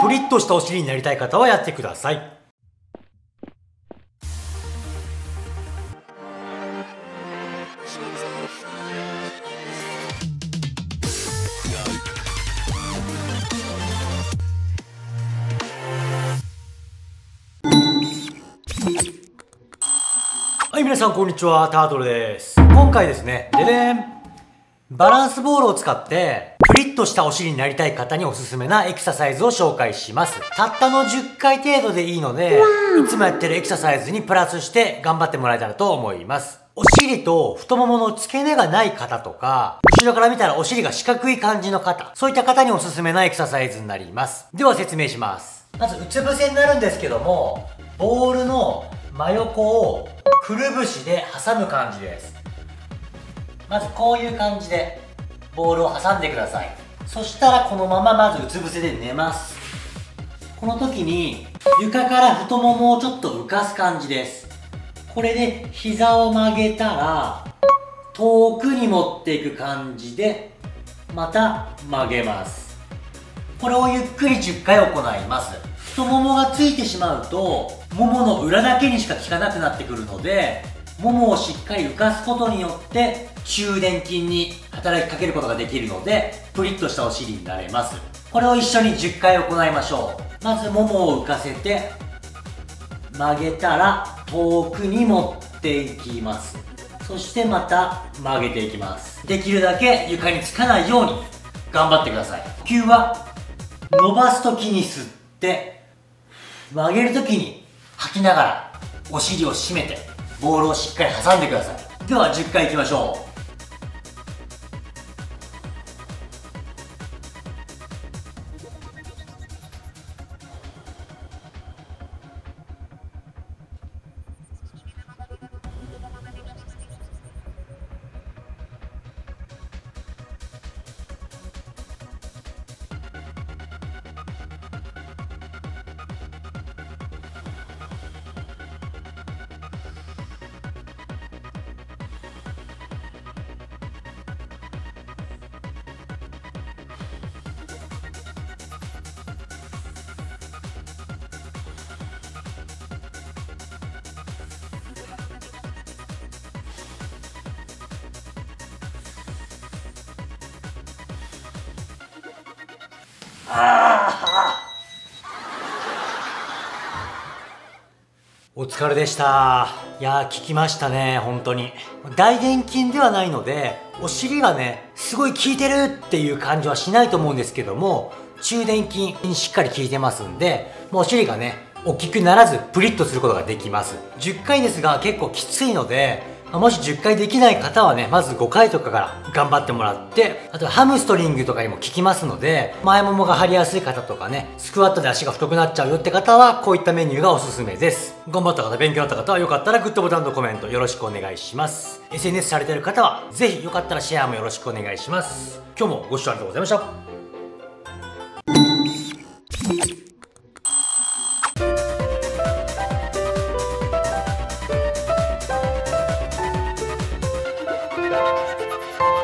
プリッとしたお尻になりたい方はやってください。はい、皆さんこんにちは、タートルです。今回ですね、ででんバランスボールを使って、プリッとしたお尻になりたい方におすすめなエクササイズを紹介します。たったの10回程度でいいので、いつもやってるエクササイズにプラスして頑張ってもらえたらと思います。お尻と太ももの付け根がない方とか、後ろから見たらお尻が四角い感じの方、そういった方におすすめなエクササイズになります。では説明します。まず、うつ伏せになるんですけども、ボールの真横をくるぶしで挟む感じですまずこういう感じでボールを挟んでください。そしたらこのまままずうつ伏せで寝ます。この時に床から太ももをちょっと浮かす感じです。これで膝を曲げたら遠くに持っていく感じでまた曲げます。これをゆっくり10回行います。太ももがついてしまうとももの裏だけにしか効かなくなってくるのでももをしっかり浮かすことによって中殿筋に働きかけることができるのでプリッとしたお尻になれます。これを一緒に10回行いましょう。まずももを浮かせて曲げたら遠くに持っていきます。そしてまた曲げていきます。できるだけ床につかないように頑張ってください。呼吸は伸ばす時に吸って曲げるときに吐きながらお尻を締めて。ボールをしっかり挟んでください。では10回いきましょう。お疲れでした。いやー効きましたね本当に。大臀筋ではないのでお尻がねすごい効いてるっていう感じはしないと思うんですけども中殿筋にしっかり効いてますんでもうお尻がね大きくならずプリッとすることができます。10回ですが結構きついのでもし10回できない方はね、まず5回とかから頑張ってもらって、あとはハムストリングとかにも効きますので、前ももが張りやすい方とかね、スクワットで足が太くなっちゃうよって方は、こういったメニューがおすすめです。頑張った方、勉強だった方はよかったらグッドボタンとコメントよろしくお願いします。SNS されてる方は、ぜひよかったらシェアもよろしくお願いします。今日もご視聴ありがとうございました。for